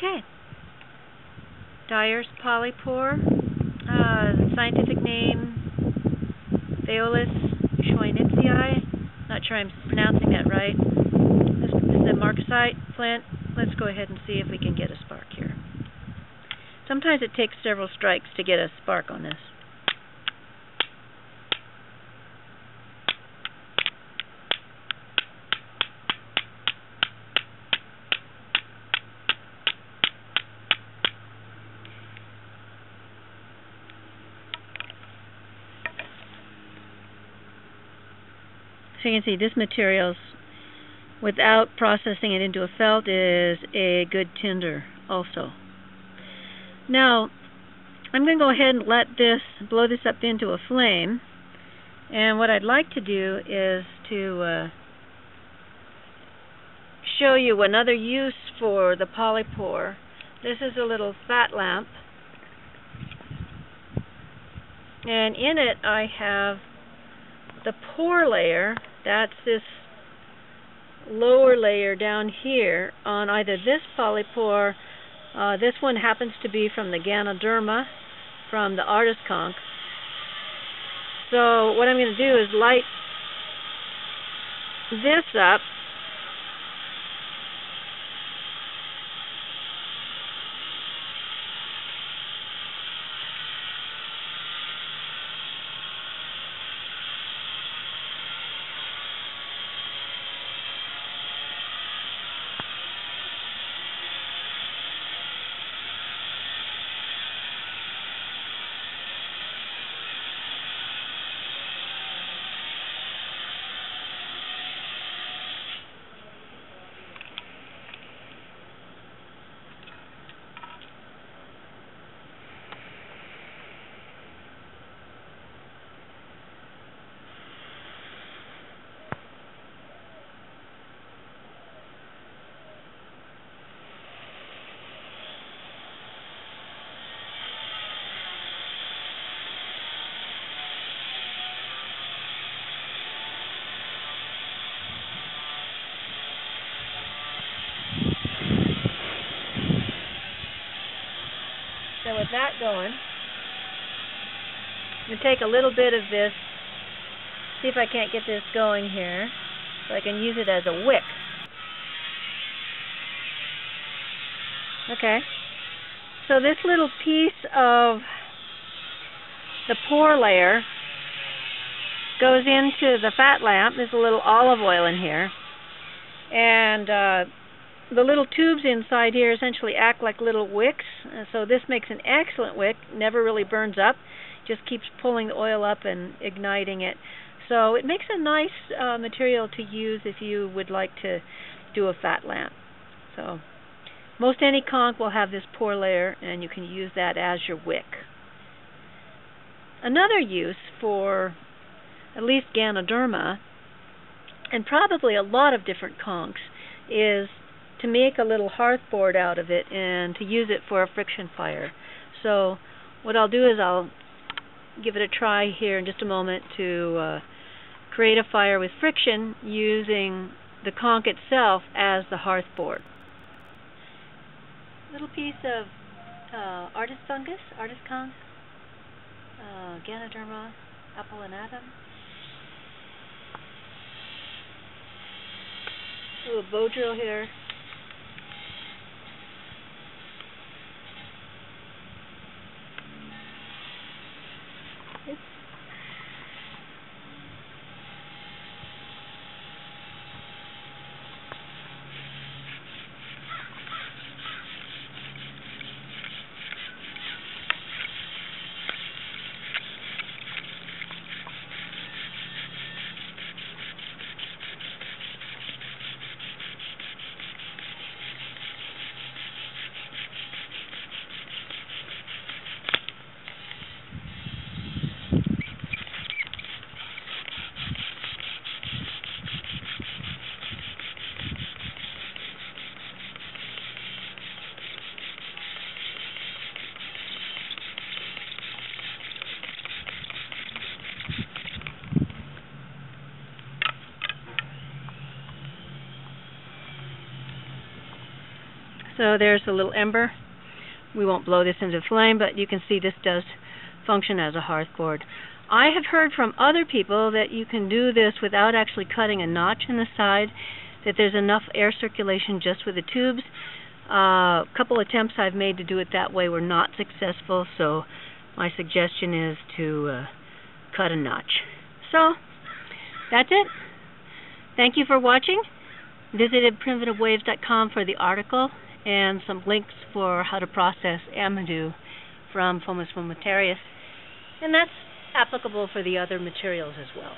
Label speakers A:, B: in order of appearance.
A: Okay. Dyer's polypore, uh, scientific name, Phaeolus schweinitziae. Not sure I'm pronouncing that right. This is the marcasite plant. Let's go ahead and see if we can get a spark here. Sometimes it takes several strikes to get a spark on this. So you can see this materials, without processing it into a felt, is a good tinder also. Now, I'm going to go ahead and let this, blow this up into a flame. And what I'd like to do is to uh, show you another use for the polypore. This is a little fat lamp. And in it I have the pore layer that's this lower layer down here on either this polypore, uh, this one happens to be from the Ganoderma, from the artist conk. So what I'm going to do is light this up So with that going, I'm going to take a little bit of this, see if I can't get this going here, so I can use it as a wick. Okay. So this little piece of the pore layer goes into the fat lamp. There's a little olive oil in here. And uh, the little tubes inside here essentially act like little wicks, so this makes an excellent wick, never really burns up, just keeps pulling the oil up and igniting it. So it makes a nice uh, material to use if you would like to do a fat lamp. So most any conk will have this pore layer and you can use that as your wick. Another use for at least Ganoderma and probably a lot of different conks is to make a little hearth board out of it and to use it for a friction fire. So what I'll do is I'll give it a try here in just a moment to uh, create a fire with friction using the conk itself as the hearth board. Little piece of uh, artist fungus, artist conk, uh, Ganoderma applanatum. Do a little bow drill here. So there's a little ember. We won't blow this into flame, but you can see this does function as a hearth board. I have heard from other people that you can do this without actually cutting a notch in the side, that there's enough air circulation just with the tubes. Uh, a couple attempts I've made to do it that way were not successful, so my suggestion is to uh, cut a notch. So, that's it. Thank you for watching. Visited primitiveways.com for the article and some links for how to process amadou from Fomes fomentarius. And that's applicable for the other materials as well.